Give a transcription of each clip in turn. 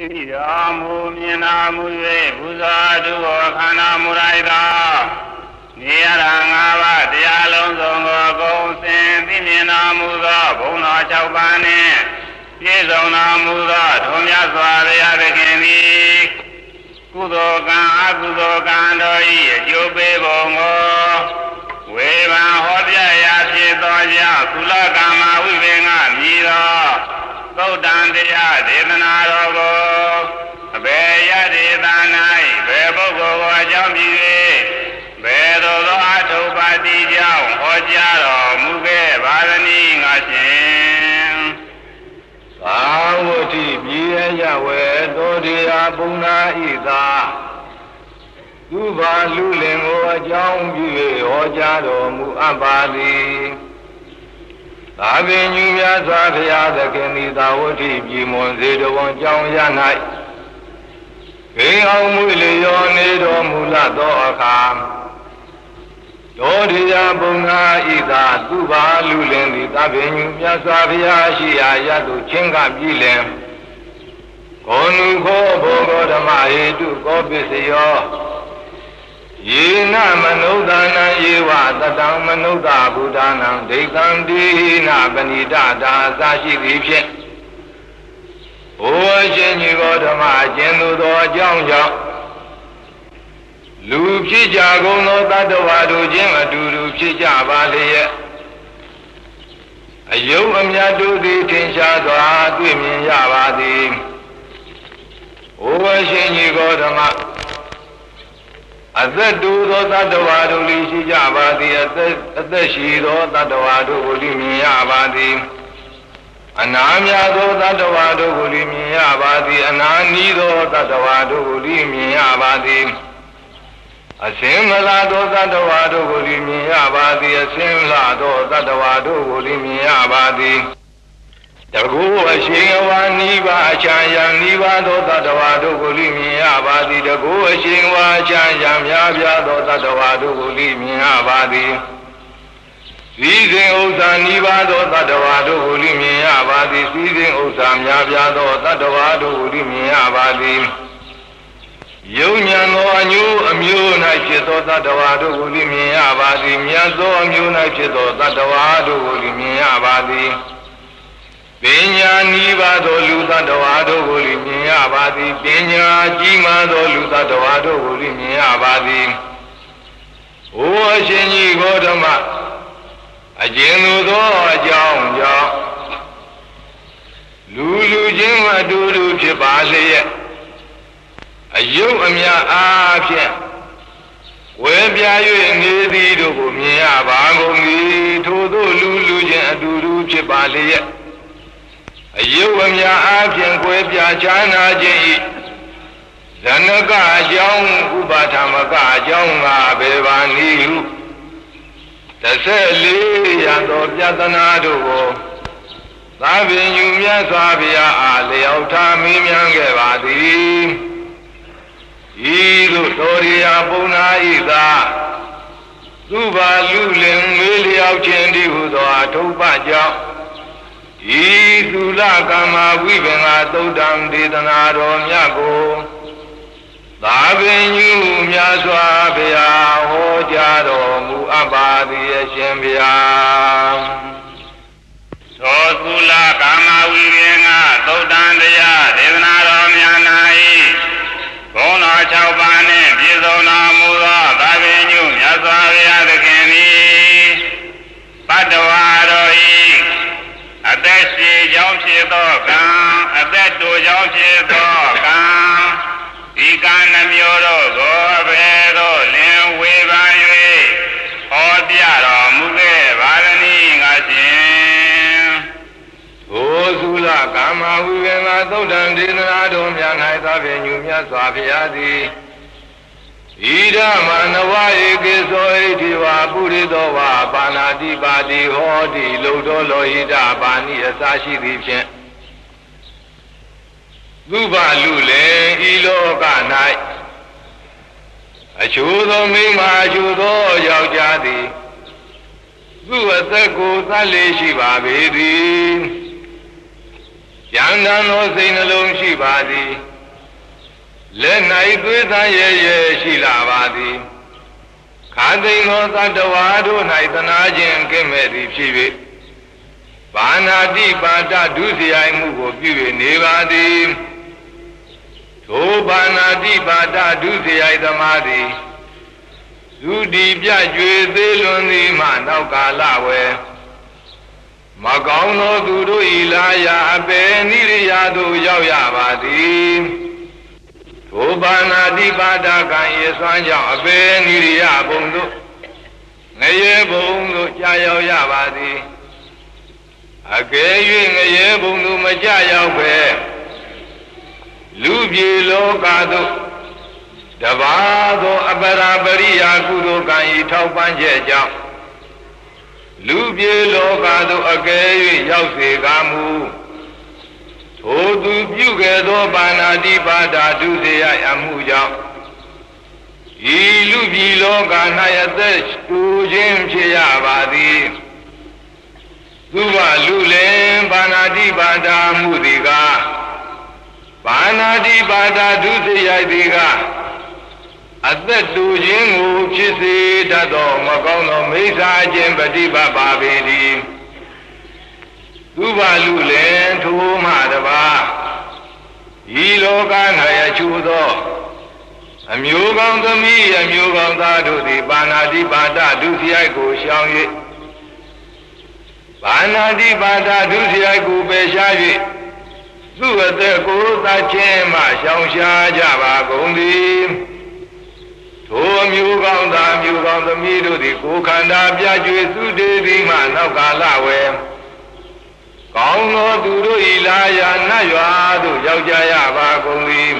သိတော်မူမြင်တော်မူ၍ဘုဇာတုကိုခန္ဓာမူလိုက်သောနေရတာ၅ပါးတရားလုံးစုံကိုအကုန်စင်သိမြင်တော်မူသောဘုံတော်၆ပါးနှင့်ပြည့်စုံတော်မူသောထုံမြတ်စွာဘုရားသခင်သည်ကုသိုလ်ကံအကုသိုလ်ကံတို့၏အကျိုးပေးပုံကိုဝေဘာဟောပြရာဖြစ်သောကြောင့်ကုလကမ္မဝိပင်ကမြည်သော သုတ်တန်တရားဒေသနာတော်ကိုအဘယ်ရဒေသ၌ဘယ်ပုဂ္ဂိုလ်ကိုအကြောင်းပြု၍ဘယ်သို့သောအထုပ်ပါတိကြောင့်ဟောကြားတော်မူခဲ့ပါသနည်းငါရှင်သာဝတိပြည်ရရဝေသောတရားပုဏ္ဏဤသာသူဘာလူလင်ကိုအကြောင်းပြု၍ဟောကြားတော်မူအပ်ပါသည် သာပင်ညူများစွာဘုရားသခင်သည်သာဝတိပြည်မွန်စေတော်ကြောင်းရ၌ခေအောင်မူလျောနေတော်မူလသောအခါတောတရားဘုံငါဤသာသူဘာလူလင်သည်သာပင်ညူများစွာဘုရားရှိရာရသို့ချင်းကပြည်လင်ကိုနုခောဘောဂောဓမ္မဟေတုကောပစ္စယော ယေနမနုဿာနံယေဝသတံမနုဿာဘုဒ္ဓနာဒိဋ္ဌံတိနာပဏိတတာအစရှိသည်ဖြင့်ဘုရားရှင်ကြီးတော်ဓမ္မအကျဉ်သူသောအကြောင်းကြောင့်လူဖြစ်ကြကုန်သောတတ္တဝါတို့ချင်းအတူတူဖြစ်ကြပါလေရဲ့အယုံအမြတ်တို့သည်ထင်ရှားစွာတွေ့မြင်ရပါသည်ဘုရားရှင်ကြီးတော်ဓမ္မ အသက်တူသောတ attva တို့လိရှိကြပါသည်အသက်အသက်ရှိသောတ attva တို့ကိုလိမြင်ရပါသည်အနာမြသောတ attva တို့ကိုလိမြင်ရပါသည်အနာနီးသောတ attva တို့ကိုလိမြင်ရပါသည်အစင်မလာသောတ attva တို့ကိုလိမြင်ရပါသည်အစင်လာသောတ attva တို့ကိုလိမြင်ရပါသည် တကူအရှင်ဝါနိဗ္ဗာန်အချမ်းယံနိဗ္ဗာန်သောတတဝါတို့ကိုလိမြင်ရပါသည်တကူအရှင်ဝါအချမ်းယံများပြားသောတတဝါတို့ကိုလိမြင်ရပါသည်သီစဉ်ဥစ္စာနိဗ္ဗာန်သောတတဝါတို့ကိုလိမြင်ရပါသည်သီစဉ်ဥစ္စာများပြားသောတတဝါတို့ကိုလိမြင်ရပါသည်ယုံညာသောအညိုအမျိုး၌ဖြစ်သောတတဝါတို့ကိုလိမြင်ရပါသည်မြတ်သောအမျိုး၌ဖြစ်သောတတဝါတို့ကိုလိမြင်ရပါသည် ပညာနိဗ္ဗာန်သောလူသတ္တဝါတို့ကိုလည်းမြင်ရပါသည်ပညာကြီးမားသောလူသတ္တဝါတို့ကိုလည်းမြင်ရပါသည်။အိုးအရှင်ကြီးဂေါတမအကျဉ်သူသောအကြောင်းကြောင့်လူလူချင်းအတူတူဖြစ်ပါလျက်အယုတ်အမြအားဖြင့်ဝဲပြား၍နေသည်တို့ကိုမြင်ရပါကုန်၏ထိုသို့လူလူချင်းအတူတူဖြစ်ပါလျက် အယုတ်အမြအားဖြင့်ကိုယ်ပြချမ်းသာခြင်းဤဇနကအကြောင်းဥပါထမကအကြောင်းငါဘေဘာနိဟု14ရသောပြဿနာတို့ကိုသာပင်ယူမြတ်စွာဘုရားအားလျောက်ထားမေးမြန်းခဲ့ပါသည်ဤသို့တော်ရိယာပုံနာဤသာသူပါလူလင်မေးလျောက်ခြင်းတည်းဟုသောအထုပ်ပကြောင့် ဤသုလကမ္မဝိပင်္ဂသုတ်တံဒေသနာတော်မြတ်ကိုသာပင်ညူမြတ်စွာဘုရားဟောကြားတော်မူအပ်ပါသည်အရှင်ဘုရားသောသုလကမ္မဝိပင်္ဂသုတ်တံတရားဒေသနာတော်မြတ်၌ဘုန်းတော်၆ပါးနှင့်ပြည့်စုံတော်မူသောသာပင်ညူမြတ်စွာဘုရားသခင်သည်ပတ္တဝါတော်၏ အသက်ရှိကြောင်းဖြစ်သောကံအသက်တူကြောင်းဖြစ်သောကံဒီကံနှမျိုးတို့ကိုဘယ်သို့လင်ဝေဖန်၍ဟောပြတော်မူခဲ့ပါသနည်းငါရှင်ဘိုးသုလကာမဝိဝေငါသုတ်တံဒေသနာတော်များ၌သာဖြင့်ညူမြတ်စွာဘုရားသည် ဣဒမနဝဧကေသောဣတိဝပုရိသောဝပါဏာတိပါတိဟောတိလုံတော်လောဟိတပါဏိအစရှိသည်ဖြင့်သုဘလူလေဤလောက၌အချို့သောမိမအချို့သောယောက်ျားသည်သူ့အသက်ကိုသတ်လေရှိပါပေသည်ရန်တန်သောစိတ်နှလုံးရှိပါသည် လက်၌သွေးသားရဲရဲရှိလာပါသည်ခါသိင်သောသတ္တဝါတို့၌သနာခြင်းကင်းမဲ့သည်ဖြစ်၍ဘာနာတိပါဒဒုစရိုက်မှုကိုပြု၍နေပါသည်ထိုဘာနာတိပါဒဒုစရိုက်သမားသည်သူဒီပြကြွေသေးလွန်သည်မှနောက်ကာလဝယ်မကောင်းသောသူတို့ဤလာရာအပေနိရိယာသို့ရောက်ရပါသည် ထိုဘာနာတိပါဒကံရေစွမ်းကြောင့်အပေနိရိယာဘုံတို့ငရေဘုံတို့ကြာရောက်ရပါသည်အကယ်၍ငရေဘုံတို့မကြရောက်ပဲလူပြေလောကသို့တဘာသောအပရာပရိယာကုသိုလ်ကံဤထောက်ပံ့ချက်ကြောင့်လူပြေလောကသို့အကယ်၍ရောက်စေကားမူ ထိုသူပြုခဲ့သောပါဏာတိပါဒဒုစေယအမှုကြောင့်ဤလူပြည်လောက၌အသက်တူခြင်းဖြစ်ရပါသည်သူကလူလင်ပါဏာတိပါဒမှုသည်ကပါဏာတိပါဒဒုစေယသည်ကအသက်တူခြင်းကိုဖြစ်စေတတ်သောမကောင်းသောမိစ္ဆာခြင်းပฏิပတ်ပါပေသည် သူပါလူလည်းထိုမှတပါဤလောက၌အချူသော အမျိုးကောင်းသမီးအမျိုးကောင်းသားတို့သည်ပါဏာတိပါဒဒုစရိုက်ကိုရှောင်၍ပါဏာတိပါဒဒုစရိုက်ကိုပယ်ရှား၍သူ့အသက်ကိုသတ်ခြင်းမှရှောင်ရှားကြပါကုန်သည်ထိုအမျိုးကောင်းသားမျိုးကောင်းသမီးတို့သည်ကိုယ်ခန္ဓာပြကျွေစုတည်သည်မှနောက်ကာလဝယ် ကောင်းသောသူတို့ဤလာယာနတ်ရွာသို့ရောက်ကြရပါကုန်သည်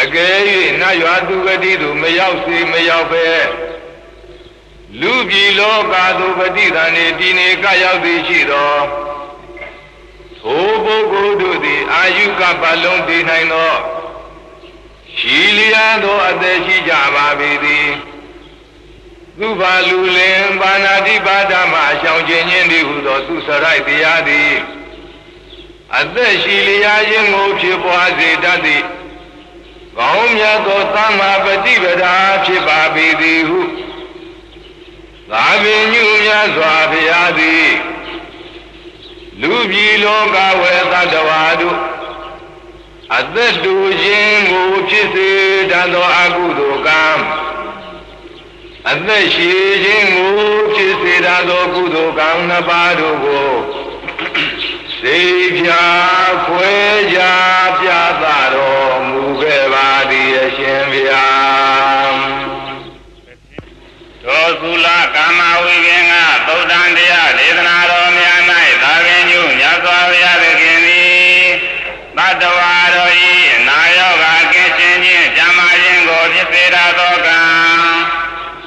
အကယ်၍နတ်ရွာသူဂတိသို့မရောက်စေမရောက်ပဲလူပြည်လောကသို့ပฏิသန္ဓေဒီနေကရောက်သည်ရှိသောထိုပုဂ္ဂိုလ်တို့သည်အာယုကပတ်လုံးတည်နိုင်သောရှိလျာသောအသက်ရှိကြပါပေသည် သူဘာလူလင်ပါဏာတိပါဒမှအရှောင်ခြင်းချင်းသည်ဟုသောသူစရိုက်တရားသည်အသက်ရှိလျာခြင်းကိုဖြစ်ပွားစေတတ်သည်ကောင်းမြတ်သောသမ္မာပฏิပဒါဖြစ်ပါပေသည်ဟုသာပင်ညုမြတ်စွာဘုရားသည်လူပြည်လောကဝေသတ္တဝါတို့အသက်တူခြင်းကိုဖြစ်စေတတ်သောအကုသိုလ်ကံ အသက်ရှိခြင်းကိုဖြစ်စေတတ်သောကုသိုလ်ကံနှစ်ပါးတို့ကိုစေဖြာခွဲခြားပြသတော်မူခဲ့ပါသည်အရှင်ဘုရားသောသုလကာမဝိပင်ကသုတ်တန်တရားဒေသနာတော်များ၌သာပင်ညုမြတ်စွာဘုရားသခင်သည်တတ္တဝါတို့ဤအနာရောဂါကင်းခြင်းချင်းဇာမခြင်းကိုဖြစ်စေတတ်သောကံ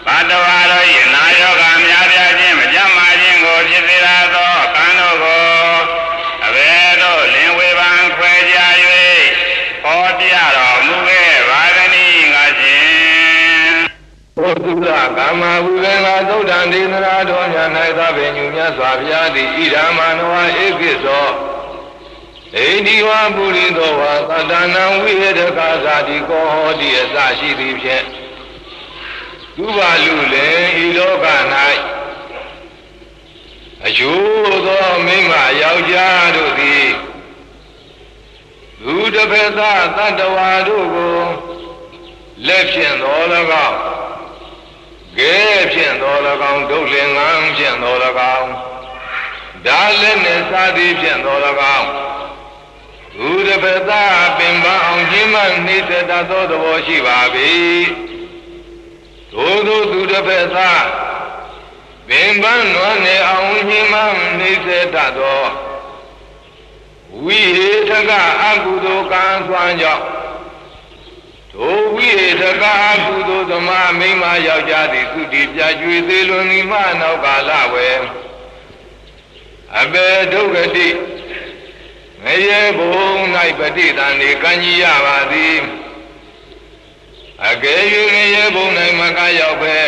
တတ္တဝါတို့ဤအနာရောဂါများပြားခြင်းမဇာမခြင်းကိုဖြစ်စေတတ်သောကံတို့ကိုအဘယ်သို့လင်ဝေပံခွဲကြ၍ဟောပြတော်မူခဲ့ပါသည်ငါရှင်သောတုလကာမဝိဝေငါသုဒ္ဓံဒေသနာတော်ညာ၌သဗ္ဗညုမြတ်စွာဘုရားသည်ဣဒာမနောဧကိသောဣတိဝပုရိသောဝါသတ္တနံဝိဟရကသာတိကောဟောတိအစရှိသည်ဖြင့် သူပါလူလည်းဤလောက၌အကျိုးသောမိမယောက်ျားတို့သည်လူတစ်ဖက်သားတတ္တဝါတို့ကိုလက်ဖြင့်တော်၎င်းကဲဖြင့်တော်၎င်းဒုလင်္ကံဖြင့်တော်၎င်းဒါလည်းနဲ့စာသည်ဖြင့်တော်၎င်းသူတစ်ဖက်သားပင်ပန်းအောင်ခြင်းမှနှိစ္စတတ်သောသဘောရှိပါ၏ သို့သောသူတစ်ဖက်သားပင်ပန်းနွမ်းနေအောင်ခြင်းမှနှိစ္စတတ်သောဝိဟေထကအကုသိုလ်ကံသွမ်းကြောင့်ထိုဝိဟေထကအကုသိုလ်သမားမိမယောက်ျားသည်သူတည်ပြကျွေသေးလွန်သည်မှနောက်ကာလဝယ်အဘေဒုက္ခတိငရေဘုံ၌ပဋိသန္ဓေကံကြီးရပါသည် အကယ်၍ငရေဘုံ၌မကရောက်ပဲ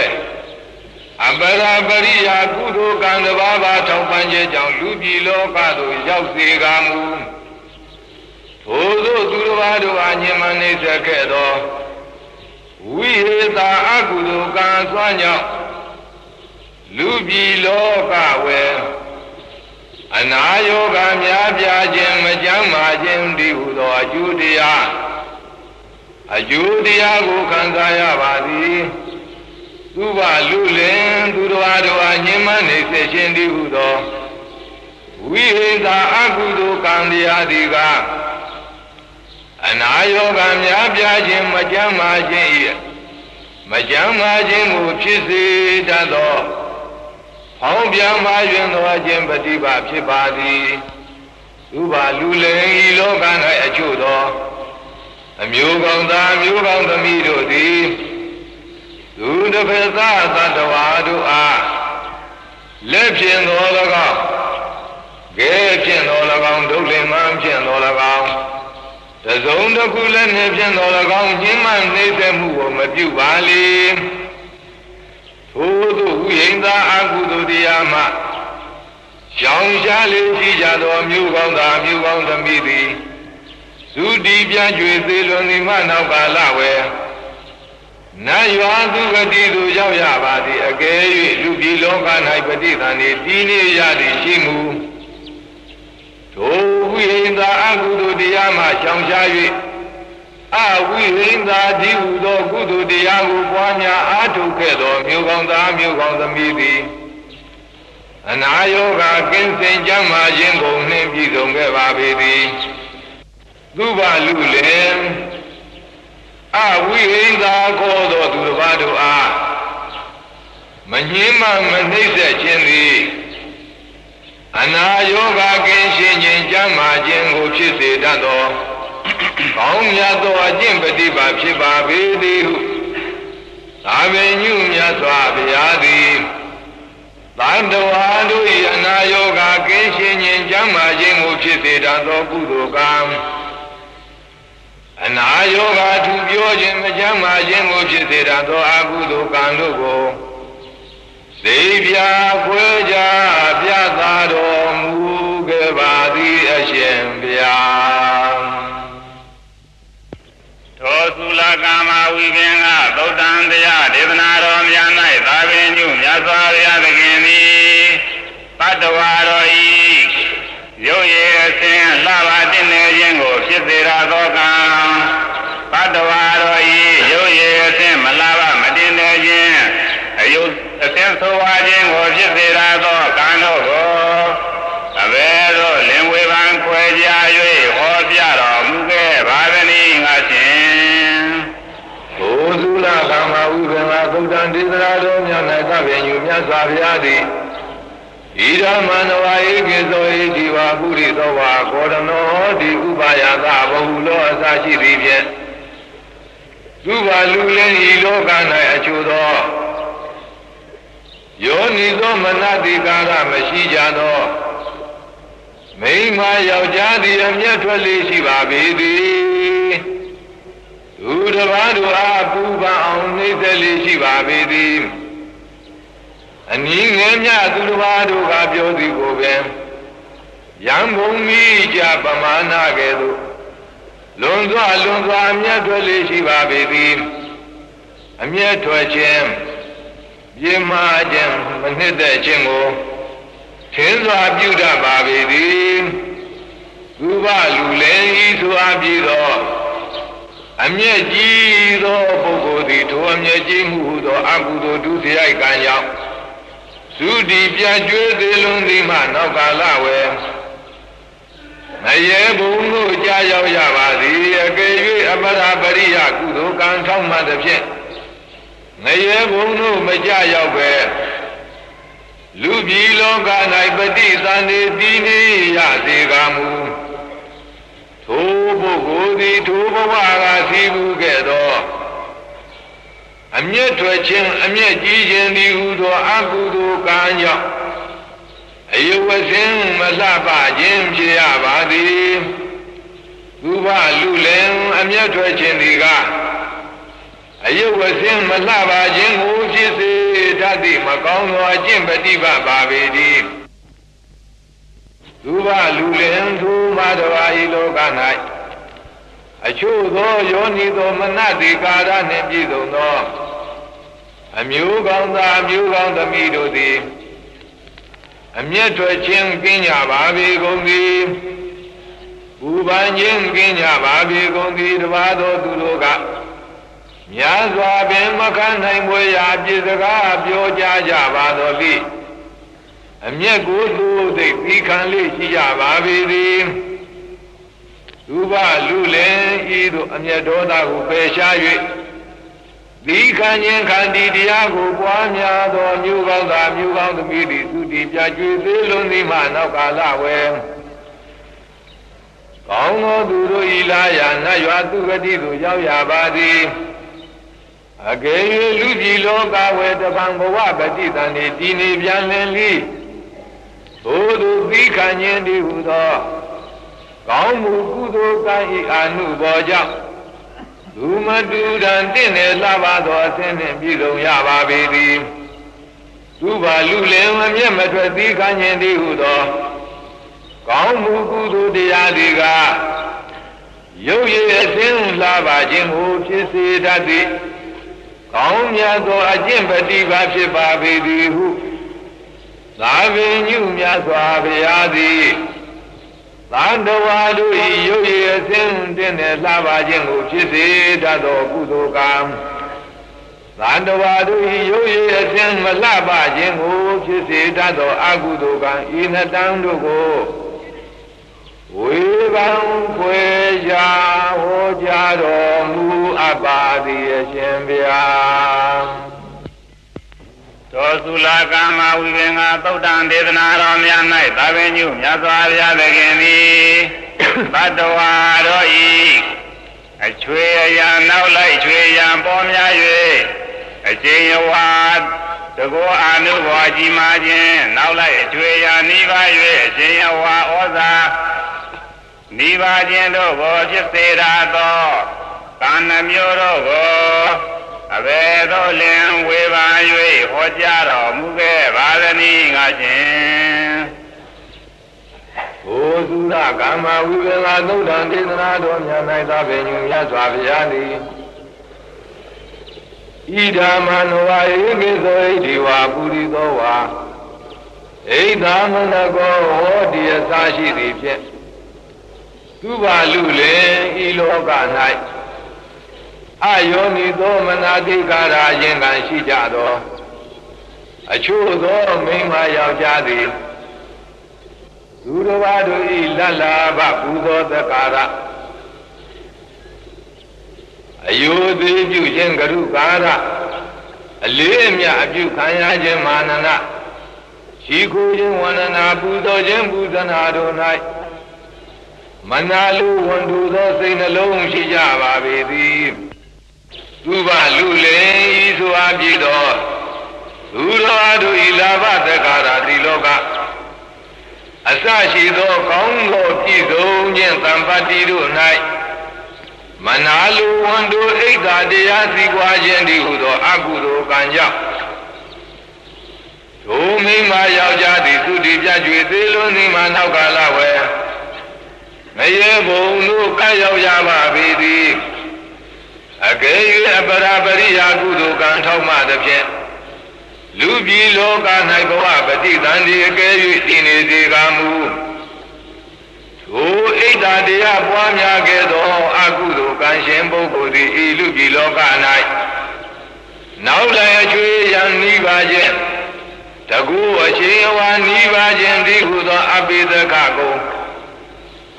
အပရာပရိယာကုသိုလ်ကံတစ်ပါးပါထောက်ပံ့ခြင်းကြောင့်လူပြည်လောကသို့ရောက်စေကမူထိုသို့သူတစ်ပါးတို့အားညင်မနေဆက်ခဲ့သောဝိဟေတာအကုသိုလ်ကံစွမ်းကြောင့်လူပြည်လောကဝယ်အနာယောဂများပြားခြင်းမကြမ်းမာခြင်းတည်ဟူသောအကျိုးတရား အကျိုးတရားကိုခံစားရပါသည်သူဘလူလင်သူတော်တို့အားညှဉ်းမနေစေခြင်းတည်ဟူသောဝိဟိတာအကုသိုလ်ကံတရားသည်ကအနာယောဂများပြားခြင်းမကြမ်းမာခြင်း၏မကြမ်းမာခြင်းကိုဖြစ်စေတတ်သောဟောင်းပြန်မှယွင်သောခြင်းပฏิပါဖြစ်ပါသည်သူပါလူလိန်ဤလောက၌အချို့သောအ မျိုးကောင်းသားအမျိုးကောင်းသမီးတို့သည်သူတစ်ဖက်သားသတ္တဝါတို့အားလက်ဖြင့်သော၎င်းကဲဖြင့်သော၎င်းဒုလင်မှဖြင့်သော၎င်းတစုံတစ်ခုလည်းနှင့်ဖြင့်သော၎င်းညှင်းမှနှိမ့်သက်မှုကိုမပြုပါလေထို့သောဝိဟိန္တာအကုသိုလ်တရားမှရောင်ရှားလေးရှိကြသောမြို့ကောင်းသားမြို့ကောင်းသမီးသည် သုတိပြကျွေသေးလွန်သည်မှနောက်ကာလဝယ်နတ်ရွာသူဂတိသို့ရောက်ရပါသည်အကယ်၍လူပြည်လောက၌ပฏิသန္ဓေတည်နေရသည်ရှိမူထိုဝိဟိန္တာအကုသိုလ်တရားမှရှောင်ရှား၍အဝိဟိန္တာဒီဟုသောကုသိုလ်တရားကိုပွားများအားထုတ်ခဲ့သောမြို့ကောင်းသားမြို့ကောင်းသမီးသည်အနာယောဂကင်းစင်ကြမ်းမာခြင်းကိုနှင်းပြည့်စုံခဲ့ပါပေသည် သူဘလူလည်းအဝိဟိန္တာခေါ်သောသူတစ်ပါးတို့အားမငြင်းမမနှိမ့်ဆက်ခြင်းသည်အနာယောဂကင်းရှင်းခြင်းကြမ်းမာခြင်းကိုဖြစ်စေတတ်သောကောင်းမြတ်သောအကျင့်ပฏิပါဖြစ်ပါပေသည်ဟုသာပင်ညုမြတ်စွာဘုရားသည်တန်တဝါတို့၏အနာယောဂကင်းရှင်းခြင်းကြမ်းမာခြင်းကိုဖြစ်စေတတ်သောကုသိုလ်ကံ အနာယောဂထူပြောခြင်းမကြမ်းမာခြင်းကိုဖြစ်စေတတ်သောအကုသိုလ်ကံတို့ကိုသိပြခွဲကြပြသတော်မူခဲ့ပါသည်အရှင်ဗျာသောသုလကာမဝိပင်ကသုတ်တံတရားဒေသနာတော်များ၌သာပင်ညုမြတ်စွာဘုရားသခင်သည်တတ္တဝါတော်ဤ ရုပ်ရည်အစဉ်လှပါတည်နေခြင်းကိုဖြစ်စေရသောကံတတ္တဝါတော်ဤရုပ်ရည်အစဉ်မလှပါမတည်နေခြင်းအယုအစဉ်ဆိုဝါခြင်းကိုဖြစ်စေရသောကံတို့ကိုအဘယ်သို့လင်ဝေပံခွဲကြ၍ဟောပြတော်မူခဲ့ပါသနည်းငါရှင်ဘုသုလကမ္မဝိပင်္ဂသုတ္တံဒေသနာတော်မြတ်၌သဗ္ဗညုမြတ်စွာဘုရားသည် ဣဒမန္တဝါဧကေသောဣတိဝါပုရိသောဝါကောရနောဟောတိဥပါယသဘဟုလောအစရှိသည်ဖြင့်သူပါလူလင်းဤလောက၌အချို့သောယောနိသောမနတိကာရမရှိကြသောမိမယောက်ျားသည်အမျက်ထွက်လေးရှိပါပေသည်သူတစ်ပါးတို့အားပူပန်အောင်နှိမ့်သက်လေးရှိပါပေသည် အနည်းငယ်မြသူတစ်ပါးတို့ကပြောသည်ကိုပင်ရံဘုံမိကြပမာဏကဲ့သို့လွန်စွာလွန်စွာအမျက်ထွက်လေးရှိပါပေသည်အမျက်ထွက်ခြင်းပြင်းမာခြင်းမနှစ်သက်ခြင်းကိုသင်စွာပြုတတ်ပါပေသည်သူဘလူလည်းဤဆိုအပ်ပြီးတော့အမျက်ကြီးသောပုဂ္ဂိုလ်သည်ထိုအမျက်ကြီးမှုဟူသောအကုသိုလ်ဒုစရိုက်ကံကြောင့် သုတိပြကျွေးသေးလွန်သည်မှနောက်ကာလဝယ်မရေဘုံတို့ကြာရောက်ရပါသည်အကယ်၍အပရာပရိယကုသိုလ်ကံထောက်မှသဖြင့်ငရေဘုံတို့မကြရောက်ပဲလူပြည်လောက၌ပฏิသန္ဓေတည်နေရစေကမူထိုပုဂ္ဂိုလ်သည်ထိုဘဝကစီးမှုခဲ့သော အမျက်ထွက်ခြင်းအမျက်ကြီးခြင်းသည်ဟူသောအကုသိုလ်ကံကြောင့်အယုဝဆင်းမလှပခြင်းဖြစ်ရပါသည်သူဘလူလည်းအမျက်ထွက်ခြင်းသည်ကအယုဝဆင်းမလှပါခြင်းကိုဖြစ်စေတတ်သည့်မကောင်းသောအကျင့်ပฏิပတ်ပါပေသည်သူဘလူလင်သူမတော်ဤလောက၌ အချို့သောယောနီသောမနတိကာရနှင့်ပြည့်စုံသောအမျိုးကောင်းသားအမျိုးကောင်းသမီးတို့သည်အမျက်ထွက်ခြင်းကင်းကြပါပေကုန်သည်ဘူပန်ခြင်းကင်းကြပါပေကုန်သည်တပါးသောသူတို့ကများစွာပင်မခံနိုင်မွေရာပြစ်စကားပြောကြကြပါတော်လိအမျက်ကိုသူသိသိခံလေးရှိကြပါပေသည် သူဘလူလည်းဤသို့အမျက်ဒေါသကိုပယ်ရှား၍ဒီခံခြင်းခန္တီတရားကိုပွားများသောမြို့ကောင်းသာမြို့ကောင်းသမီးသည်သူတည်ပြကျွေသေးလွန်သည်မှနောက်ကာလဝယ်ကောင်းသောသူတို့ဤလာရနတ်ရွာသူဂတိသို့ရောက်ရပါသည်အကယ်၍လူကြီးလောကဝေတပံဘဝပတိတန်ဒီတည်နေပြန်လင်လိသို့သူသိခံခြင်းတည်းဟူသော ကောင်းမှုကုသိုလ်ကံဤအာနုဘောကြောင့်လူမတူတန်တင့်တယ်လှပါသောအသင်းနှင့်ပြည်စုံရပါပေသည်သူပါလူလင်မမျက်မထွက်သိခံခြင်းတည်းဟူသောကောင်းမှုကုသိုလ်တရားတွေကရုပ်ရည်အသင်းလှပါခြင်းကိုဖြစ်စေတတ်သည်ကောင်းမြတ်သောအကျင့်ပฏิပါဖြစ်ပါပေသည်ဟုသာပင်ညုမြတ်စွာဘုရားသည် သံတဝါတို့၏ရုပ်ရည်အစဉ်တင်တဲ့လှပါခြင်းကိုဖြစ်စေတတ်သောကုသိုလ်ကံသံတဝါတို့၏ရုပ်ရည်အစဉ်မလှပခြင်းကိုဖြစ်စေတတ်သောအကုသိုလ်ကံဤနှစ်တန်းတို့ကိုဝေကံခွေရာဟောကြားတော်မူအပ်ပါသည်အရှင်ဘုရား သောသုလာကမ္မဝိပင်္ဂသုတ်တံဒေသနာတော်များ၌သာဝေညုမြတ်စွာဘုရားသခင်သည်ဘတ်တော်တော်ဤအချွေအရာနောက်လိုက်ချွေရန်ပေါ်များ၍အကျဉ်းယဝါတကောအာနုဘောကြီးမာခြင်းနောက်လိုက်အချွေရာနိဗ္ဗာန်၍အကျဉ်းယဝါဩဇာနိဗ္ဗာန်ခြင်းတို့ကိုဖြစ်စေရသောကာဏမျိုးတို့ကို အဘယ်သို့လင်ဝေပါ၍ဟောကြားတော်မူခဲ့ပါသနည်းငါချင်းဘုသူရကမ္မဝိပင်္ဂသုဒ္ဓံဒေသနာတော်မြတ်၌သာပင်ညမြတ်စွာဘုရားသည်ဣဒာမနဝဧကိသောဣတိဝါပုရိသောဝါဣဒာမနကောဟောတိယသာရှိသည်ဖြင့်သူပါလူလေဤလောက၌ အယောနိသောမနာတိကာရာရင်ကံရှိကြသောအချို့သောမိန်းမယောက်ျားသည်သူတော်ဘာတို့ဤလတ်လာဘပူဇော်သက္ကာရအယုသေးပြုခြင်းကရုကာရအလေးအမြအပြုခံရခြင်းမာနနာရှိခိုးခြင်းဝန္ဒနာပူဇော်ခြင်းပူဇနာတို့၌မနာလူဝန်တူသောစိတ်နှလုံးရှိကြပါပေသည် သူဘလူလေဤဆိုအပ်ပြီးတော့သူတော်တို့ဤလာဘတက္ကာရာဒီလောကအစရှိသောကောင်းသောပြည့်စုံခြင်းတမ္ပတ္တိတို့၌မနာလူဝန်တို့ဣဒ္ဓတရားစီကွာခြင်းဒီဟုသောအကုသိုလ်ကံကြောင့်ဒုမိမယောက်ျားသည်သူတည်ပြကြွေသေးလွန်းသည်မှာနောက်ကာလဝယ်မရေဘုံတို့ကရောက်ရပါပေသည် အကယ်၍အပရာပရိယာကုသိုလ်ကံထောက်မှသဖြင့်လူပြည်လောက၌ဘဝပฏิသန္တိအကယ်၍တည်နေစေကမူထိုဣဒ္ဓတရားပွားများခဲ့သောအကုသိုလ်ကံရှင်ပုဂ္ဂိုလ်သည်ဤလူပြည်လောက၌နောက်လည်းအချွေရန်နိဗ္ဗာန်ခြင်းတကူအချင်းဝါနိဗ္ဗာန်ခြင်းသည်ဟုသောအပိဒကကုံ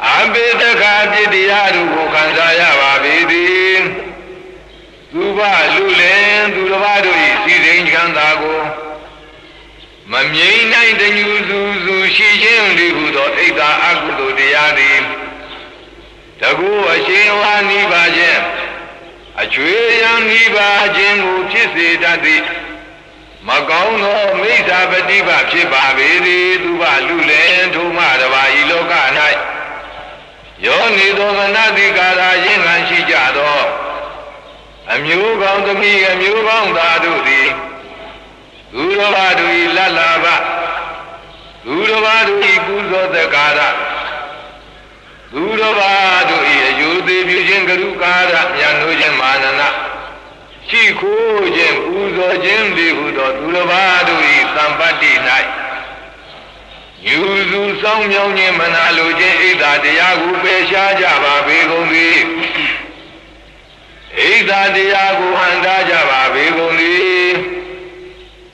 အပိဒကပြစ်တရားတို့ကိုခံစားရပါပေသည် သူဘလူလင်သူတစ်ပါးတို့၏စီစိန်ချမ်းသာကိုမမြိန်နိုင်တညူစုစုရှိခြင်းဒီဟုသောဣဒ္ဓအကုသိုလ်တရားသည်တကူအရှင်ဝါနိဗ္ဗာန်ခြင်းအကျွေးရန်နိဗ္ဗာန်ခြင်းကိုဖြစ်စေတတ်သည်မကောင်းသောမိစ္ဆာပฏิပတ်ဖြစ်ပါပေသည်သူဘလူလင်ထိုမှတပါဤလောက၌ယောနေသောမနတိကာရာယင်ခံရှိကြသော အမျိုးကောင်းသမီးအမျိုးကောင်းသားတို့သည်သူတော်ဘာတို့ဤလတ်လာဘသူတော်ဘာတို့ဤကုသောတကာရသူတော်ဘာတို့ဤအယုသေးပြုခြင်းကရုကာရမြတ်လို့ခြင်းမာနနာရှိခိုးခြင်းပူဇော်ခြင်းဒီဟုသောသူတော်ဘာတို့ဤသံပတ္တိ၌ယူစုဆောင်မြောင်းခြင်းမနာလိုခြင်းဣဒ္ဓတရားကိုပယ်ရှားကြပါပေကုန်သည် ဣဒ္ဓတရားကိုဟန်တာကြပါပေကုန်သည်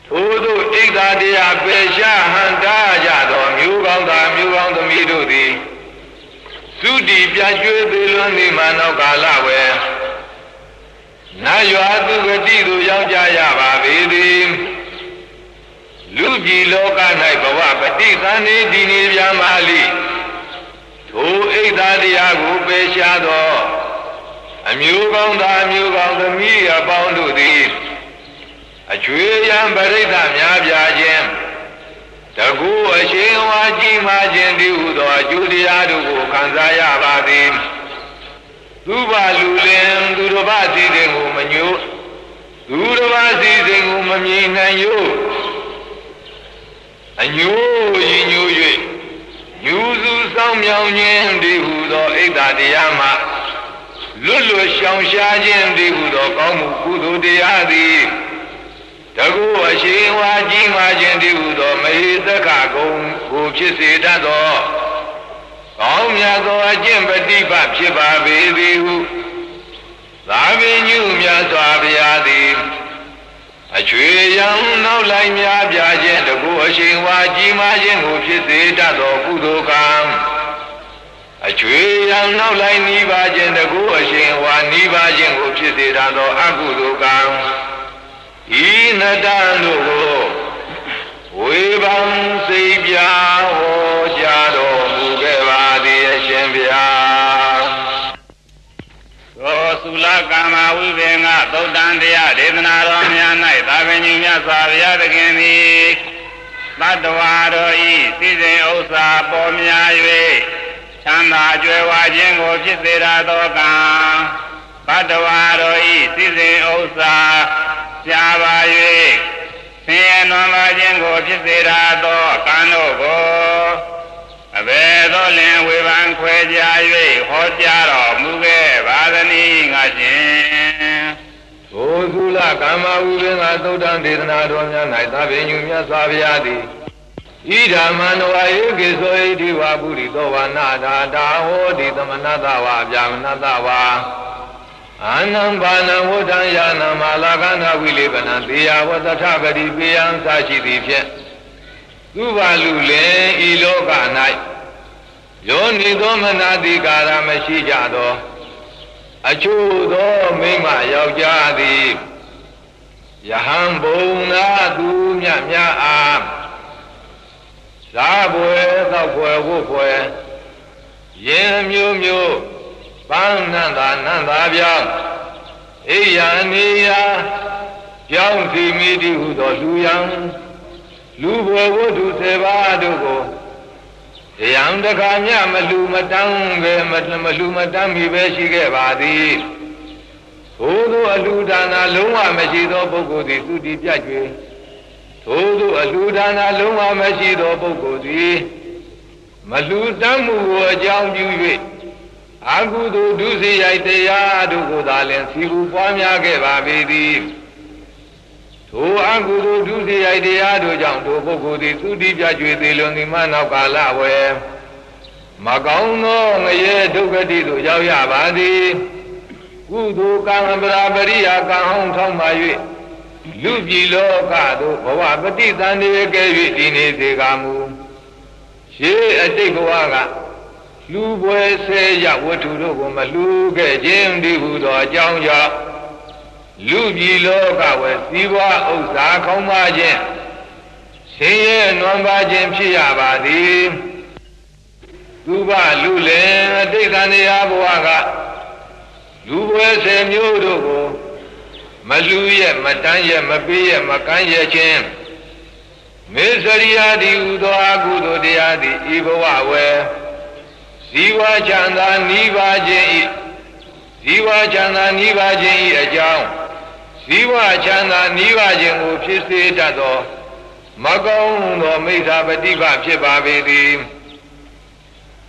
ထို့သောဣဒ္ဓတရားပယ်ရှားဟန်တာကြသောမျိုးကောင်းသားမျိုးကောင်းသမီးတို့သည်သုတိပြကျွေးသေးလွန်သည်မနောကာလဝေနတ်ရွာသူဂတိသို့ရောက်ကြရပါပေသည်လူပြည်လောက၌ဘဝပฏิသန္ဓေဒီနေပြမာလိထိုဣဒ္ဓတရားကိုပယ်ရှားသော အမျိုးကောင်းသားအမျိုးကောင်းသမီးအပေါင်းတို့သည်အကျွေးရန်ပရိသတ်များပြားခြင်းတကူအရှင်ဝါကြည်မာခြင်းတည်းဟုသောအကျိုးတရားတို့ကိုခံစားရပါသည်သူဘလူလင်သူတစ်ပါးစီစဉ်ကိုမညို့သူတစ်ပါးစီစဉ်ကိုမမြင်နိုင်ယို့အညိုးရင်ညို့၍ယူစုဆောင်မြောင်ခြင်းတည်းဟုသောဣဒ္ဓတရားမှ လွတ်လွတ်ရှောင်ရှားခြင်းတည်းဟုသောကောင်းမှုကုသိုလ်တရားသည်တကုအရှိန်ဝါကြီးမာခြင်းတည်းဟုသောမဟိသက္ခကုံကိုဖြစ်စေတတ်သောကောင်းမြတ်သောအကျင့်ပฏิပတ်ဖြစ်ပါပေသည်ဟုသာပင်ညုမြတ်စွာဘုရားသည်အချွေရန်နောက်လိုက်များပြခြင်းတကုအရှိန်ဝါကြီးမာခြင်းကိုဖြစ်စေတတ်သောကုသိုလ်ကံ အချွေရန်နောက်လိုက်နှီးပါခြင်းတကုအရှိန်ဝါနှီးပါခြင်းကိုဖြစ်စေတတ်သောအကုသိုလ်ကံဤနတံတို့ကိုဝေဘံစိတ်ပြဟောကြားတော်မူခဲ့ပါသည်အရှင်ဗျာသောသုလကာမဝိဘေငသုတ်တန်တရားဒေသနာတော်များ၌သာဝဉ္ဇမြတ်စွာဘုရားသခင်သည်တတ္တဝါတို့ဤစိစိဥစ္စာပေါ်များ၍ ချမ်းသာကြွယ်ဝခြင်းကိုဖြစ်စေရသောကံတတ္တဝါတို့ဤစိစိဥစ္စာရှားပါ၍ဆင်းရဲနွမ်းပါခြင်းကိုဖြစ်စေရသောကံတို့ကိုအဘယ်သို့လင်ဝေဖန်ခွဲကြ၍ဟောကြားတော်မူခဲ့ပါသနည်းငါရှင်သို့သုလကမ္မဝိပင်္ဂသုတ်တံဒေသနာတော်များ၌သဗ္ဗညုမြတ်စွာဘုရားသည် ဣဓမ္မနဝယေကေသောဣတိဝပုရိသောဝနာတာတာဟောတိသမနတဝါဗျာမနတဝါအာနံဘာနဝဋ္ဌံယာနမာလာကနာဝိလေပနံတေယဝတထပတိပေယံသရှိသည်ဖြင့်သူဘာလူလင်ဤလောက၌ယောနိသောမနာတိကာရမရှိကြသော အချို့သောမိမယောက်ျားသည်ယဟံဘုံနာသူမြတ်များအား သာဘွယ်သောက်ဖွယ်ဝုတ်ဖွယ်ယင်မျိုးမျိုးပန်းနန္တာနန္တာပြောင်းအိယာနေယာကြောင်းစီမိတိဟုသောလူယံလူဘဝဝတ္ထုစေပါတို့ကိုတရားတခါမြမလူမတန်းပဲမလူမတန်းမိပဲရှိခဲ့ပါသည်ထို့သောအလူဒါနာလုံးဝမရှိသောပုဂ္ဂိုလ်သည်သူတည်ပြကြွေ ထို့သောအလူဒါနာလုံးဝမရှိသောပုဂ္ဂိုလ်သည်မလူတမ်းမှုကိုအကြောင်းပြု၍အကုသိုလ်ဒုစရိုက်တရားတို့ကိုသာလင်စီကူပွားများခဲ့ပါပေသည်ထိုအကုသိုလ်ဒုစရိုက်တရားတို့ကြောင့်ထိုပုဂ္ဂိုလ်သည်သုတိပြကျွေသေးလွန်သည်မနောက်ကာလဝယ်မကောင်းသောငရဲဒုက္ခတိသို့ရောက်ရပါသည်ကုသိုလ်ကံပရာပရိယာကံဟောင်းထောင်းပါ၍ လူပြည်လောကသို့ဘဝပฏิသန္ဓေကဲ၍ဒီနေစေကမူရှေးအတိတ်ဘဝကလူပွဲဆဲရဝတ္ထုတို့ကိုမလူခဲ့ခြင်းဒီဟုသောအကြောင်းကြောင့်လူပြည်လောကဝယ်စီးပွားဥစ္စာခေါင်းပါခြင်းဆင်းရဲနွမ်းပါခြင်းဖြစ်ရပါသည်သူဘလူလင်အတိတ်ကံတရားဘဝကလူပွဲဆယ်မျိုးတို့ကို မလူရဲ့မတန်းရဲ့မပေးရဲ့မကမ်းရဲ့ခြင်းမေစရိယာတိဟူသောအကုသိုလ်တရားသည်ဤဘဝဝယ်ဇီဝချမ်းသာနိဗ္ဗာခြင်းဤဇီဝချမ်းသာနိဗ္ဗာခြင်းဤအကြောင်းဇဇီဝချမ်းသာနိဗ္ဗာန်ခြင်းကိုဖြစ်စေတတ်သောမကောင်းသောမိစ္ဆာပฏิပဖြစ်ပါပေသည်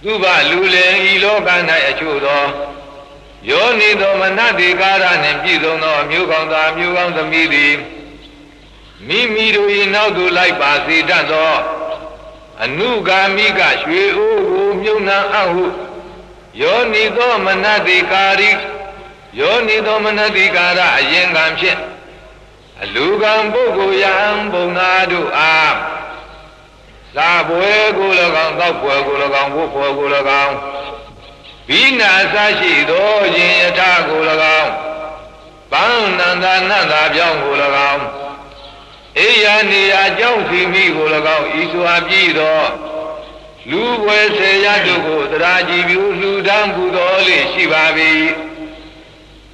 သူဘလူလင်ဤလောက၌အချို့သော ယောနိသောမနတိကာရနှင့်ပြည့်စုံသောအမျိုးကောင်းသားမျိုးကောင်းသမီးသည်မိမိတို့၏နောက်သို့လိုက်ပါစေတတ်သောအနုဂါမိကရွှေအိုးကိုမြုံနှံအဟုယောနိသောမနတိကာရိယောနိသောမနတိကာရအရင်ကံဖြင့်အလူကံပုဂ္ဂိုလ်ယံဘုံနာတို့အားသာပွဲကို၎င်းသောပွဲကို၎င်းဘုပွဲကို၎င်း ဘိနာသရှိသောရင်ယထာကို၎င်းပန်းနန္ဒနန္တာပြောင်းကို၎င်းအေယနေအကြောင်းစီမိကို၎င်းဤစွာပြည်သောလူွယ်စေရတို့ကိုသရာကြည်ပြုလှူဒန်းပူတော်လေရှိပါ၏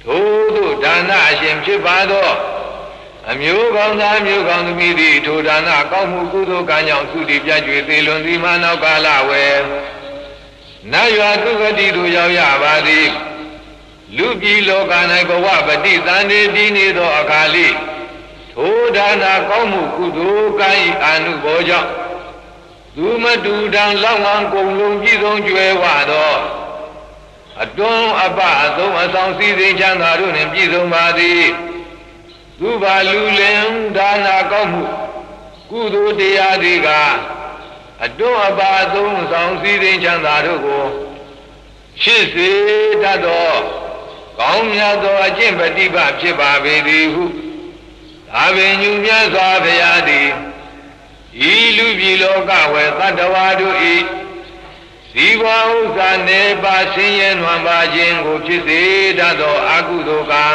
ထို့သို့ဒါနအရှင်ဖြစ်ပါသောအမျိုးကောင်းသားမျိုးကောင်းသမီးသည်ထိုဒါနကောင်းမှုကုသိုလ်ကံကြောင့်သုတိပြည့်ကျွေသေးလွန်သည်မနောက်ကာလဝယ် နတ်ရွာသုဂတိသို့ရောက်ရပါသည်လူပြည်လောက၌ဘဝပฏิသန္တိတည်နေသောအခါလေးထိုဒါနကောင်းမှုကုသိုလ်ကံ၏အာနုဘောကြောင့်သူမတူတံလောက်ဝံကုန်လုံးပြည့်စုံကြွယ်ဝသောအတွန်းအပအသုံးအဆောင်စည်းစိမ်ချမ်းသာတို့နှင့်ပြည့်စုံပါသည်သူပါလူလင်ဒါနာကောက်မှုကုသိုလ်တရားတွေက အတွန်းအပအသုံးအဆောင်စည်းစိမ်ချမ်းသာတို့ကိုဖြစ်စေတတ်သောကောင်းမြတ်သောအကျင့်ပฏิပတ်ဖြစ်ပါပေသည်ဟုသာပင်ညူမြတ်စွာဘုရားသည်ဤလူပြည်လောကဝေသတ္တဝါတို့ဤဇီဝဥစ္စာနေပါဆင်းရဲနွမ်းပါခြင်းကိုဖြစ်စေတတ်သောအကုသိုလ်ကံ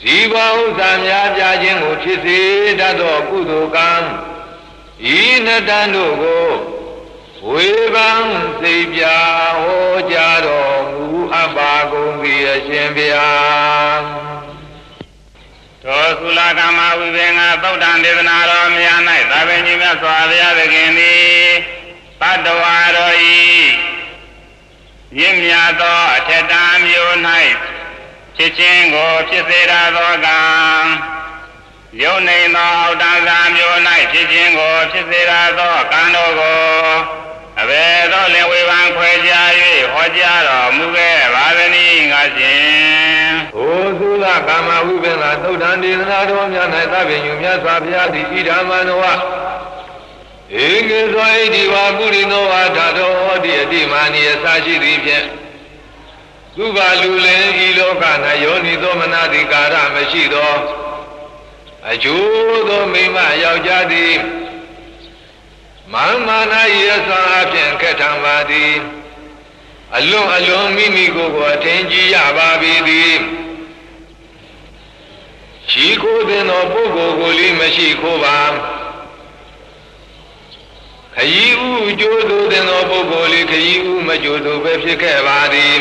ဇီဝဥစ္စာများပြားခြင်းကိုဖြစ်စေတတ်သောကုသိုလ်ကံ ဤနတန်တို့ကိုဝေဘံသိပြဟောကြားတော်မူအပ်ပါကုန်ပြီအရှင်ဘုရားသောသုလကမဝိဘေငါသုတ်တံဒေသနာတော်မြာ၌သာဝေညီမြတ်စွာဘုရားသခင်သည်တတ္တဝါတော်ဤရင့်မြတ်သောအထက်တံမျိုး၌ဖြစ်ခြင်းကိုဖြစ်စေရသောကံ ယုံနေသောအောက်တန်းစာမျိုး၌ဖြစ်ခြင်းကိုဖြစ်စေရသောကံတို့ကိုအဘယ်သောလင်ဝေဖန်ခွဲခြား၍ဟောကြားတော်မူခဲ့ပါသည်ငါရှင်။အိုသုလကာမဝိပင်္ဂသုတ်တံဒေသနာတော်များ၌သဗ္ဗညုမြတ်စွာဘုရားသည်ဣဒာမနောဧကေသောဣတိဝါပုရိနောဝါဓာတော်ဟောတိအတိမာနိယသာရှိသည်ဖြင့်သူပါလူလင်ဤလောက၌ယောနိသောမနာတိကာရမရှိသော အကျိုးသောမိမယောက်ျားသည်မမမာနယေသံအဖြင့်ခက်ထံပါသည်အလွန်အလွန်မိမိကိုယ်ကိုအထင်ကြီးရပါပြီသည်ရှိခိုးတဲ့သောပုဂ္ဂိုလ်ကိုလေးမရှိခိုးပါခရီးဥကြိုးသူတဲ့သောပုဂ္ဂိုလ်လေးခရီးဥမကြိုးသူပဲဖြစ်ခဲ့ပါသည်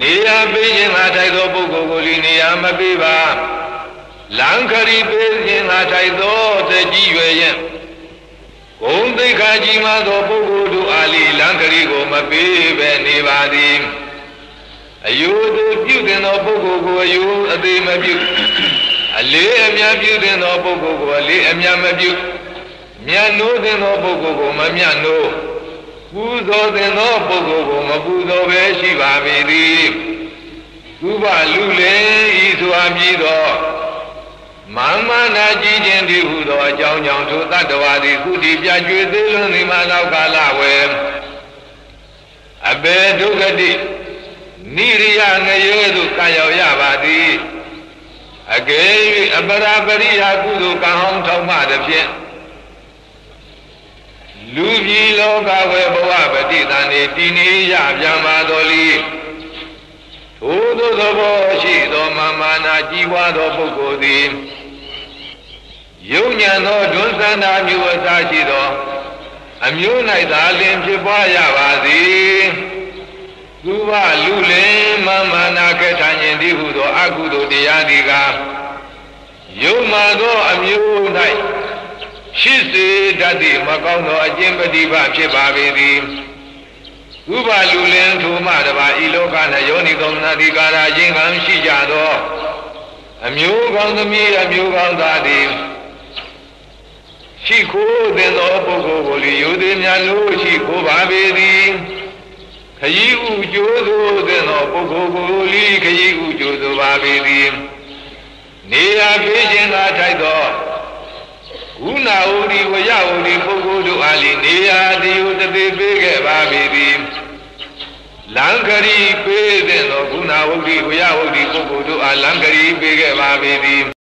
နေရာပေးခြင်းသာထိုက်သောပုဂ္ဂိုလ်ကိုလေးနေရာမပေးပါ လံခရီးပေးခြင်းသာထိုက်သောတကြီးရွယ်ရင်ဘုံသိက္ခာကြီးမားသောပုဂ္ဂိုလ်တို့အားလီလံခရီကိုမပေးပဲနေပါသည်အယုသူပြုတင်သောပုဂ္ဂိုလ်ကိုအယုအသေးမပြုအလေးအမြတ်ပြုတင်သောပုဂ္ဂိုလ်ကိုအလေးအမြတ်မပြုမြတ်နိုးတင်သောပုဂ္ဂိုလ်ကိုမမြတ်နိုးပူဇော်တင်သောပုဂ္ဂိုလ်ကိုမပူဇော်ပဲရှိပါပေသည်သူဘလူလေဤဆိုအမည်သော မမနာကြည်ခြင်းတည်းဟုသောအကြောင်းကြောင့်ထိုတတ္တဝါသည်ကုတိပြကျွေသေးလွန်သည်မှနောက်ကာလဝေအဘေဒုက္ခတိနိရိယငရေသို့ကံရောက်ရပါသည်အကယ်၍အပရာပရိယာကုသိုလ်ကံဟောင်းထောက်မှသည်ဖြင့်လူကြီးလောကဝေဘဝပฏิသန္တိတည်နေရပြန်ပါတော်လီထိုသို့သောဘောရှိသောမမာနာကြီးပွားသောပုဂ္ဂိုလ်သည် ယုံညံသောဒွန်းစန္ဒာမျိုးအစားရှိသောအမျိုး၌သာလင်ဖြစ်ပွားရပါသည်သူဘလူလင်မမာနာကထဉ္င်သည်ဟုသောအကုသိုလ်တရားဒီကယုံမှသောအမျိုး၌ရှိစေတတ်သည့်မကောင်းသောအကျင့်ပฏิပတ်ဖြစ်ပါပေသည်ဥပလူလင်ထိုမှတပါဤလောက၌ယောနိကောနာတိကာရာခြင်းကံရှိကြသောအမျိုးကောင်းသမီးအမျိုးကောင်းသားသည် ရှိခိုးသင်သောပုဂ္ဂိုလ်ကိုလေယူသည်များလို့ရှိခိုးပါပေသည်ခရီးဥကျိုးသို့သင်သောပုဂ္ဂိုလ်ကိုလေခရီးဥကျိုးသို့ပါပေသည်နေရာပေးခြင်းသာထိုက်သောဝုနာဝတိဝရဝတိပုဂ္ဂိုလ်တို့အားလေနေရာတည်တသေးပေးခဲ့ပါပေသည်လံခရီပေးတဲ့သောဂုဏဝုဒ္ဓဝရဝုဒ္ဓပုဂ္ဂိုလ်တို့အားလံခရီပေးခဲ့ပါပေသည်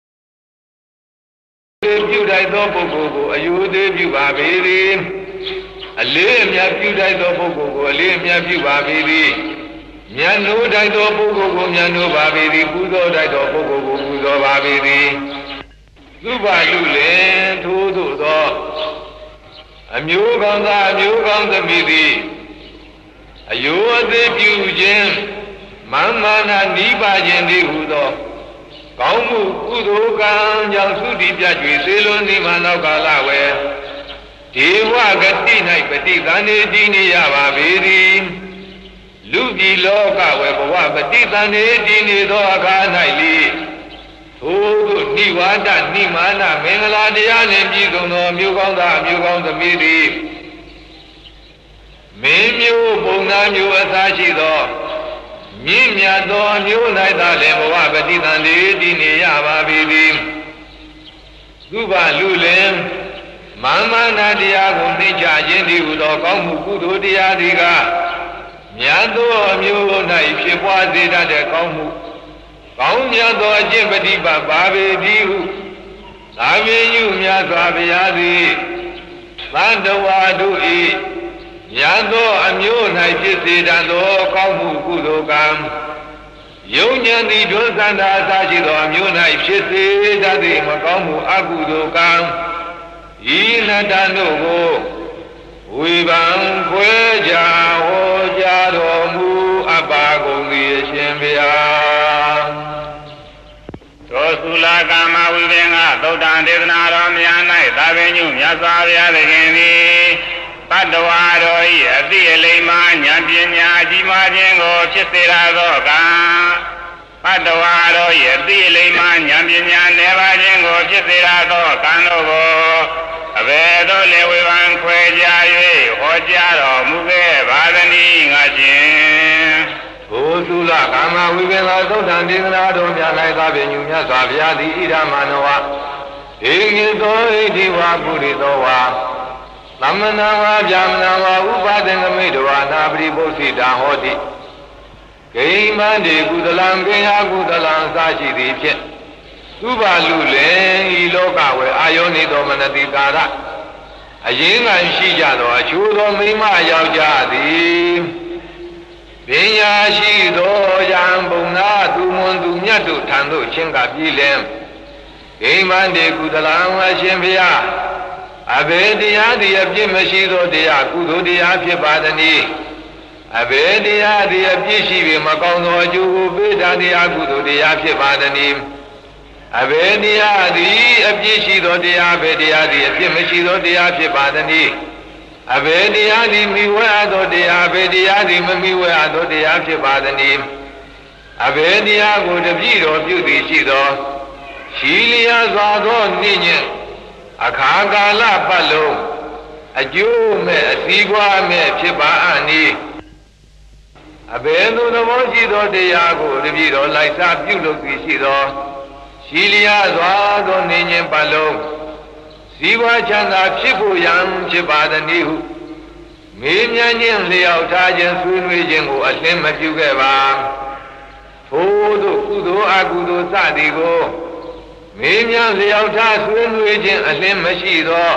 ပြုတိုက်သောပုဂ္ဂိုလ်ကိုအယူသေးပြုပါပေသည်အလေးအမြတ်ပြုတိုက်သောပုဂ္ဂိုလ်ကိုအလေးအမြတ်ပြုပါပေသည်မြတ်နိုးတိုက်သောပုဂ္ဂိုလ်ကိုမြတ်နိုးပါပေသည်ပူဇော်တိုက်သောပုဂ္ဂိုလ်ကိုပူဇော်ပါပေသည်သုဘလူလင်ထိုးသို့သောအမျိုးကောင်းသားအမျိုးကောင်းသမီးသည်အယိုးအသေးပြုခြင်းမမ္မာနာနိဗ္ဗာန်ခြင်းသည်ဟူသော ကောင်းမှုကုသိုလ်ကံကြောင့်သုတိပြကျွေသေလွန်နိမနောကာလဝေဒေဝဂတိ၌ပฏิသန္ဓေတည်နေရပါပေသည်လူပြည်လောကဝေဘဝပฏิသန္ဓေတည်နေသောအခါ၌လေထိုသို့နိဝါဒနိမာနမင်္ဂလာတရားနှင့်ပြည့်စုံသောမြို့ကောင်းသားမြို့ကောင်းသမီးသည်မင်းမျိုးပုံနာမျိုးအစားရှိသော မြင့်မြတ်သောအမျိုး၌သာလည်းဘဝပฏิသန္ဓေတည်နေရပါပြီသည်သုဘလူလင်မမ္မာနာတရားကိုသိကြခြင်းသည်ဟူသောကောင်းမှုကုသိုလ်တရားသည်ကမြတ်သောအမျိုး၌ဖြစ်ပွားစေတတ်တဲ့ကောင်းမှုကောင်းမြတ်သောအကျင့်ပฏิပတ်ပါပေသည်ဟုသာမင်းယူမြတ်စွာဘုရားသည်သန္တဝါတို့၏ ရသောအမျိုး၌ဖြစ်စေတတ်သောကောင်းမှုကုသိုလ်ကံယုံဉာဏ်သည်ဒုသန္တာအစရှိသောအမျိုး၌ဖြစ်စေတတ်သည့်မကောင်းမှုအကုသိုလ်ကံဤနတ္တတို့ကိုဝေဘံခွဲကြဟောကြားတော်မူအပ်ပါကုန်သည်အရှင်ဘုရားသောသုလာကာမဝိပင်္ဂသုတ်တံဒေသနာတော်များ၌သာဝေညုမြတ်စွာဘုရားသခင်သည် တတ္တဝါတော်ဤအတိအလိမ္မာဉာဏ်ပညာကြီးမားခြင်းကို ဖြစ်စေရသောကံတတ္တဝါတော်ဤအတိအလိမ္မာဉာဏ်ပညာနေပါခြင်းကို ဖြစ်စေရသောကံတို့ကိုအဘယ်သို့လေဝေဝံခွဲကြ၍ဟောကြားတော်မူခဲ့ပါသနည်းငါရှင်ဘုသုလကာမဝိပင်္ဂသုတ်တံဒေသနာတော်များ၌သာပင်ညူမြတ်စွာဘုရားသည်ဣဒမနောဝဧကိသောဣတိဝါပုရိသောဝါ သမဏဝါဗျာမဏဝါဥပါဒင်္ဂမိတဝါနာပရိပု္စိတာဟောတိဂိမန္တိကုသလံကိယကုသလံအစရှိသည်ဖြင့်သုဘလူလေဤလောကဝေအာယောနိသောမနတိကာရအရင်ကရှိကြသောအချိုးသောမိမယောက်ျားသည်ပညာရှိသောယံပုံနာသူမွန်သူမြတ်တို့ထံသို့ချင်းကပြည်လင်ဂိမန္တိကုသလံအရှင်ဘုရား အဘေတရားသည်အပြစ်မရှိသောတရားကုသိုလ်တရားဖြစ်ပါသည်။အဘေတရားသည်အပြစ်ရှိပြီးမကောင်းသောအကျိုးကိုပေးတာတရားကုသိုလ်တရားဖြစ်ပါသည်။အဘေတရားသည်အပြစ်ရှိသောတရားဘေတရားသည်အပြစ်မရှိသောတရားဖြစ်ပါသည်။အဘေတရားသည်မိဝဲအပ်သောတရားဘေတရားသည်မမိဝဲအပ်သောတရားဖြစ်ပါသည်။အဘေတရားကိုတပြည့်တော်ပြုသည်ရှိသောရှိလျာစွာသောနိညင် အခါကာလပတ်လုံးအကျိုးမဲ့အစည်းကွာမဲ့ဖြစ်ပါအနိအဘယ်သို့သဘောရှိသောတရားကိုတပည့်တော်လိုက်စားပြုလုပ်ပြီးရှိသောရှိလျာစွာသောနေခြင်းပတ်လုံးဇီဝချမ်းသာဖြစ်ဖို့ရန်ဖြစ်ပါသည်ဟုမေးမြန်းခြင်းလျောက်ထားခြင်းဆွေးနွေးခြင်းကိုအလင်းမပြုခဲ့ပါထို့သို့ကုသိုလ်အကုသိုလ်စသည်ကို မေးမြန်းလျောက်ထားဆွေးနွေးခြင်းအလင်းမရှိသော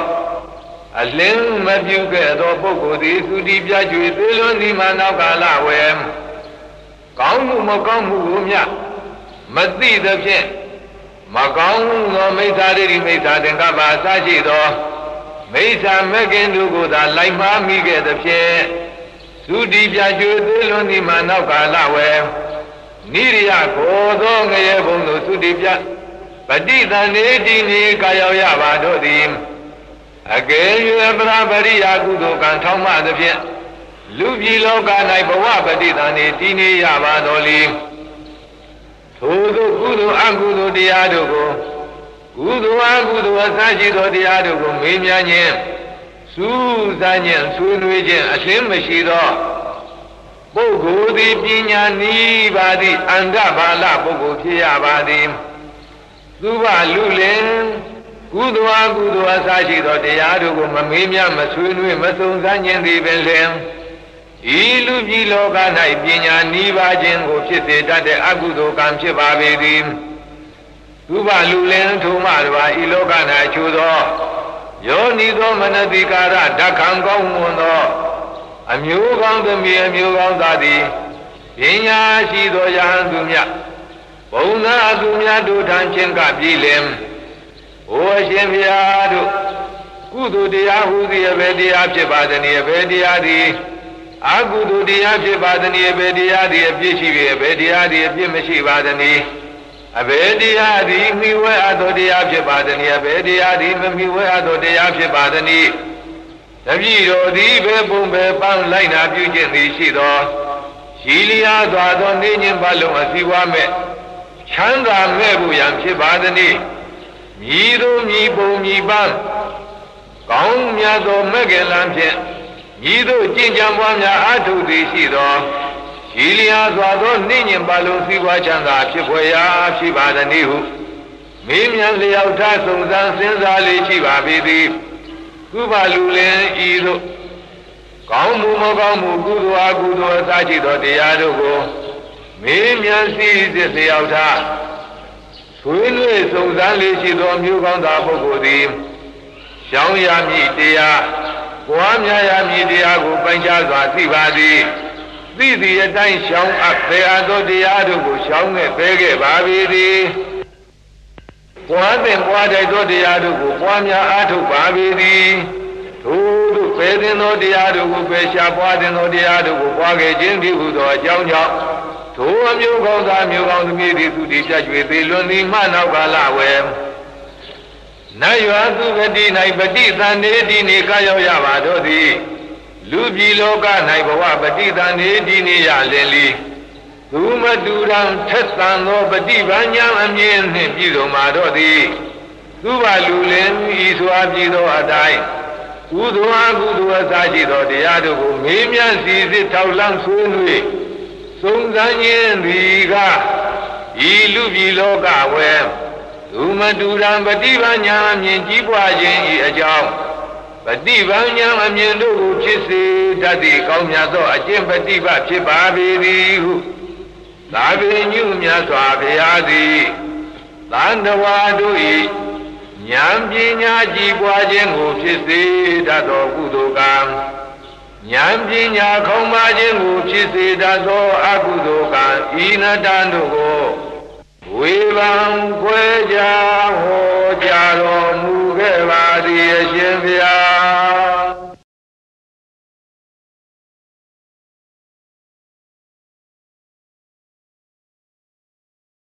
အလင်းမပြုခဲ့သောပုဂ္ဂိုလ်သည်သုတိပြကျွေသေလွန်သည်မှာနောက်ကာလဝယ်ကောင်းမှုမကောင်းမှုကိုမြမသိသဖြင့်မကောင်းသောမိစ္ဆာဒိဋ္ဌိမိစ္ဆာသင်္ကပ္ပအစရှိသောမိစ္ဆာမကင်တို့ကိုသာလိုက်မှားမိခဲ့သဖြင့်သုတိပြကျွေသေလွန်သည်မှာနောက်ကာလဝယ်နိရိယကိုသောငရေဘုံတို့သုတိပြ ပฏิသန္ဓေတိနေကာရောက်ရပါတို့သည်အကယ်၍ပရပရိယာကုသိုလ်ကံထောင်းမှသဖြင့်လူပြည်လောက၌ဘဝပฏิသန္ဓေတည်နေရပါတော်လေထိုသို့ကုသိုလ်အကုသိုလ်တရားတို့ကိုကုသိုလ်အကုသိုလ်အစရှိသောတရားတို့ကိုမေးမြန်းခြင်းစူးစမ်းခြင်းဆွေးနွေးခြင်းအလင်းမရှိသောပုဂ္ဂိုလ်သည်ပညာနီးပါသည်အန္တဘာလပုဂ္ဂိုလ်ဖြစ်ရပါသည် သူဘလူလင်ကုသိုလ်အကုသိုလ်အစရှိသောတရားတို့ကိုမမေးမြန်းမဆွေးနွေးမစုံစမ်းခြင်းသည်ပင်လျှင်ဤလူပြည်လောက၌ပညာနီးပါးခြင်းကိုဖြစ်စေတတ်တဲ့အကုသိုလ်ကံဖြစ်ပါပေသည်သူဘလူလင်ထိုမှတပါဤလောက၌အချို့သောယောနိသောမနတိကာရဓက္ခံကောင်းမွန်သောအမျိုးကောင်းသမီးအမျိုးကောင်းသားသည်ပညာရှိသောယဟန်သူမြတ် ဘုံသာသူမြတ်တို့ထံချင်းကပြည်လင်ဘိုးအရှင်ဘုရားတို့ကုသိုလ်တရားဟူသည်အဘယ်တရားဖြစ်ပါသနည်းအဘယ်တရားသည်အကုသိုလ်တရားဖြစ်ပါသနည်းအဘယ်တရားသည်အပြစ်ရှိပြီအဘယ်တရားသည်အပြစ်မရှိပါသနည်းအဘယ်တရားသည်မိဝဲအပ်သောတရားဖြစ်ပါသနည်းအဘယ်တရားသည်မမိဝဲအပ်သောတရားဖြစ်ပါသနည်းတပည့်တော်သည်ဘယ်ပုံပဲပန်းလိုက်နာပြုခြင်းသည်ရှိသောရှိလျာစွာသောနေခြင်းဘလုံးအစည်းဝါမဲ့ ချမ်းသာမဲ့ဖို့ရန်ဖြစ်ပါသနည်းမြည်သူမြည်ပုံမြည်ပန်းကောင်းမြတ်သောမဲ့ကလံဖြင့်ဤသို့ကျင့်ကြံပွားများအားထုတ်သည်ရှိသောရှိလျာစွာသောနှိမ့်ညင်ပါလုံးစည်းဝါးချမ်းသာဖြစ်ဖွယ်ရာဖြစ်ပါသည်ဟုမေးမြန်းလျောက်ထားစုံစမ်းစဉ်းစားလေးရှိပါပေသည်ကုဘလူလင်ဤသို့ကောင်းမှုမကောင်းမှုကုသိုလ်အကုသိုလ်အစရှိသောတရားတို့ကို မေးမြန်းစည်းစစ်လျောက်ထားဆွေးနွေးစုံစမ်းလေးရှိသောမျိုးကောင်းသာပုဂ္ဂိုလ်သည်ရှောင်းရမည်တရားပွားများရမည်တရားကိုပိုင်ခြားစွာသိပါသည်သိသည့်အတိုင်းရှောင်းအပ်ပေအပ်သောတရားတို့ကိုရှောင်းခဲ့ပဲခဲ့ပါပြီသည်ပွားတဲ့ပွားတဲ့သောတရားတို့ကိုပွားများအားထုတ်ပါပြီသည်ထိုတို့ပဲတဲ့သောတရားတို့ကိုပဲရှားပွားတဲ့သောတရားတို့ကိုပွားခဲ့ခြင်းဒီဟုသောအကြောင်းကြောင့် ထိုအမျိုးကောင်းသားမျိုးကောင်းသမီးသည်သူတည်ပြတ်၍သေလွန်သည်မှနောက်ကာလဝယ်နတ်ရွာသူဂတိ၌ပฏิသန္နေတိနေကရောက်ရပါတော့သည်လူပြည်လောက၌ဘဝပฏิသန္နေတိနေရလင်လီသူမတူရန်ထက်သန်သောပฏิပညာအမြင်နှင့်ပြည်တော်မှာတော့သည်သူဘလူလင်ဤစွာပြည်သောအတိုင်းကုသိုလ်အကုသိုလ်အစရှိသောတရားတို့ကိုမေးမြန်းစီစစ်ထောက်လန့်ဆွေးနွေး စုံစမ်းခြင်းသည်ကဤလူပြည်လောကဝဲသူမတူရန်ပฏิပညာအမြင်ကြီးပွားခြင်းဤအကြောင်းပฏิပညာအမြင်တို့ကိုဖြစ်စေတတ်သည့်ကောင်းမြတ်သောအကျင့်ပฏิပတ်ဖြစ်ပါပေသည်ဟုသာပင်ညုမြတ်စွာဘုရားသည်သန္တဝါတို့၏ဉာဏ်ပညာကြီးပွားခြင်းကိုဖြစ်စေတတ်သောကုသိုလ်ကံ ဉာဏ်ပညာခေါင်းပါခြင်းကိုဖြစ်စေတတ်သောအကုသိုလ်ကံဤနတံတို့ကိုဝေဘံခွဲကြဟောကြားတော်မူခဲ့ပါသည်